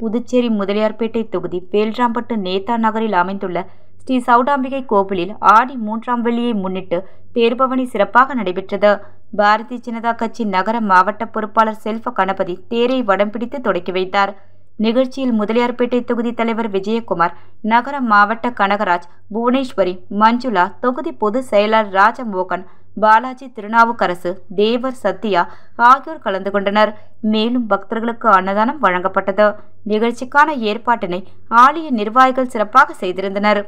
புதுச்சேரி முதலியார்பேட்டை தொகுதி வேல்ராம்பட்டு நேதா நகரில் அமைந்துள்ள ஸ்ரீ சௌடாம்பிகை கோவிலில் ஆடி மூன்றாம் வெள்ளியை முன்னிட்டு தேர்பவனி சிறப்பாக நடைபெற்றது. பாரதிய ஜனதா கட்சி நகர மாவட்ட பொறுப்பாளர் செல்வ கணபதி தேரை வடம் பிடித்து தொடக்கி வைத்தார். நிகழ்ச்சியில் முதலியார்பேட்டை தொகுதி தலைவர் விஜயகுமார் நகர மாவட்ட கனகராஜ் புவனேஸ்வரி மஞ்சுளா தொகுதி பொதுச் செயலாளர் ராஜமோகன் பாலாஜி திருநாவுக்கரசு தேவர் சத்யா ஆகியோர் கலந்து கொண்டனர். மேலும் பக்தர்களுக்கு அன்னதானம் வழங்கப்பட்டது. நிகழ்ச்சிக்கான ஏற்பாட்டினை ஆலய நிர்வாகிகள் சிறப்பாக செய்திருந்தனர்.